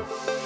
Bye.